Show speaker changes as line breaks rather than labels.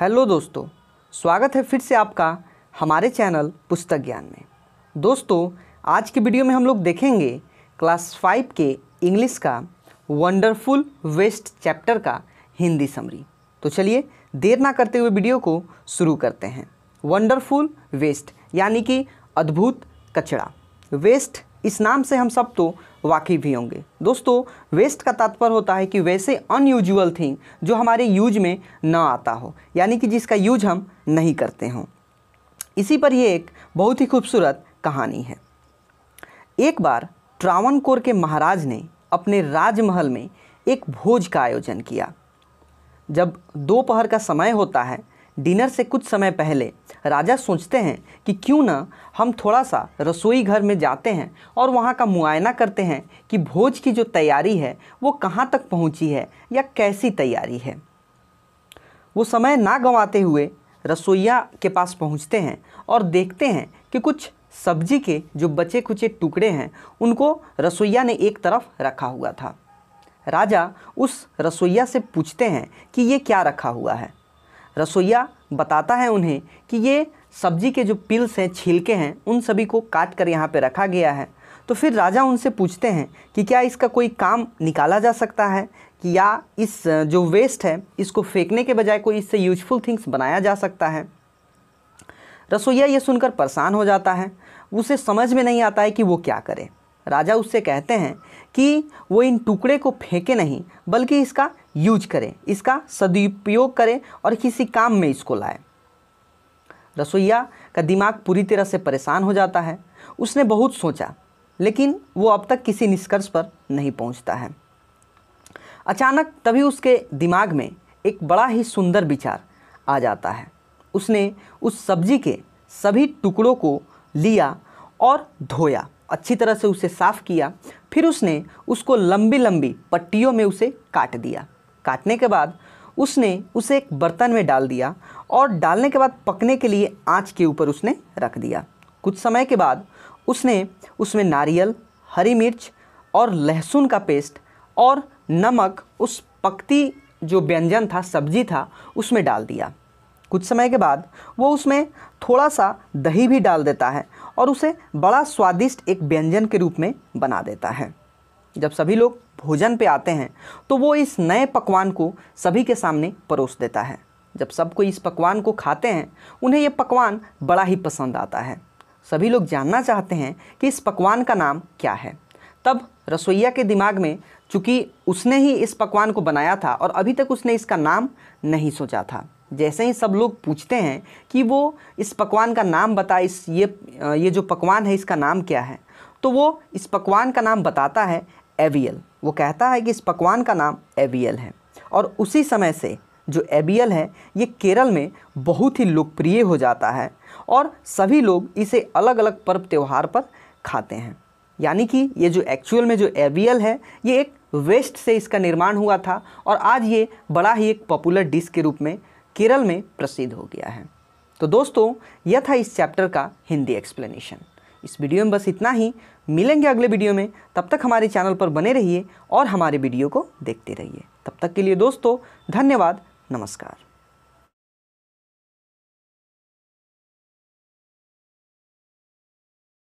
Hello दोस्तों, स्वागत है फिर से आपका हमारे चैनल पुस्तक ज्ञान में। दोस्तों, आज के वीडियो में हम लोग देखेंगे क्लास फाइव के इंग्लिश का वंडरफुल वेस्ट चैप्टर का हिंदी समरी। तो चलिए, देर ना करते हुए वीडियो को शुरू करते हैं। वंडरफुल वेस्ट, यानी कि अद्भुत कचरा। वेस्ट इस नाम से हम सब तो वाकिफ़ भी होंगे। दोस्तों वेस्ट का तात्पर्य होता है कि वैसे अनयूजुअल थिंग जो हमारे यूज़ में न आता हो, यानी कि जिसका यूज़ हम नहीं करते हों। इसी पर यह एक बहुत ही खूबसूरत कहानी है। एक बार ट्रावनकोर के महाराज ने अपने राजमहल में एक भोज का आयोजन किया। जब दोपहर का समय होता है डिनर से कुछ समय पहले राजा सोचते हैं कि क्यों ना हम थोड़ा सा रसोई घर में जाते हैं और वहाँ का मुआयना करते हैं कि भोज की जो तैयारी है, वो कहाँ तक पहुँची है या कैसी तैयारी है। वो समय ना गंवाते हुए रसोईया के पास पहुँचते हैं और देखते हैं कि कुछ सब्ज़ी के जो बचे कुचे टुकड़े हैं, उनको रसोईया ने एक तरफ़ रखा हुआ था। राजा उस रसोईया से पूछते हैं कि ये क्या रखा हुआ है। रसोईया बताता है उन्हें कि ये सब्ज़ी के जो पिल्स हैं, छिलके हैं, उन सभी को काट कर यहाँ पर रखा गया है। तो फिर राजा उनसे पूछते हैं कि क्या इसका कोई काम निकाला जा सकता है? कि या इस, जो वेस्ट है, इसको फेंकने के बजाय कोई इससे यूजफुल थिंग्स बनाया जा सकता है? रसोईया ये सुनकर परेशान हो जाता है। उसे समझ में नहीं आता है कि वो क्या करे। राजा उससे कहते हैं कि वो इन टुकड़े को फेंके नहीं, बल्कि इसका यूज़ करें, इसका सदुपयोग करें और किसी काम में इसको लाए। रसोईया का दिमाग पूरी तरह से परेशान हो जाता है। उसने बहुत सोचा, लेकिन वो अब तक किसी निष्कर्ष पर नहीं पहुँचता है। अचानक तभी उसके दिमाग में एक बड़ा ही सुंदर विचार आ जाता है। उसने उस सब्ज़ी के सभी टुकड़ों को लिया और धोया। अच्छी तरह से उसे साफ़ किया, फिर उसने उसको लंबी लंबी पट्टियों में उसे काट दिया। काटने के बाद उसने उसे एक बर्तन में डाल दिया और डालने के बाद पकने के लिए आँच के ऊपर उसने रख दिया। कुछ समय के बाद उसने उसमें नारियल, हरी मिर्च और लहसुन का पेस्ट और नमक, उस पकती जो व्यंजन था, सब्ज़ी था, उसमें डाल दिया। कुछ समय के बाद वो उसमें थोड़ा सा दही भी डाल देता है और उसे बड़ा स्वादिष्ट एक व्यंजन के रूप में बना देता है। जब सभी लोग भोजन पे आते हैं तो वो इस नए पकवान को सभी के सामने परोस देता है। जब सब कोई इस पकवान को खाते हैं, उन्हें ये पकवान बड़ा ही पसंद आता है। सभी लोग जानना चाहते हैं कि इस पकवान का नाम क्या है। तब रसोईया के दिमाग में, चूँकि उसने ही इस पकवान को बनाया था और अभी तक उसने इसका नाम नहीं सोचा था जैसे ही सब लोग पूछते हैं कि वो इस पकवान का नाम बता, इस ये ये जो पकवान है, इसका नाम क्या है? तो वो इस पकवान का नाम बताता है एवियल। वो कहता है कि इस पकवान का नाम एवियल है। और उसी समय से जो एबियल है, ये केरल में बहुत ही लोकप्रिय हो जाता है और सभी लोग इसे अलग अलग पर्व त्यौहार पर खाते हैं। यानी कि ये जो एक्चुअल में जो एवियल है, ये एक वेस्ट से इसका निर्माण हुआ था और आज ये बड़ा ही एक पॉपुलर डिश के रूप में केरल में प्रसिद्ध हो गया है। तो दोस्तों, यह था इस चैप्टर का हिंदी एक्सप्लेनेशन इस वीडियो में बस इतना ही। मिलेंगे अगले वीडियो में। तब तक हमारे चैनल पर बने रहिए और हमारे वीडियो को देखते रहिए। तब तक के लिए दोस्तों, धन्यवाद। नमस्कार।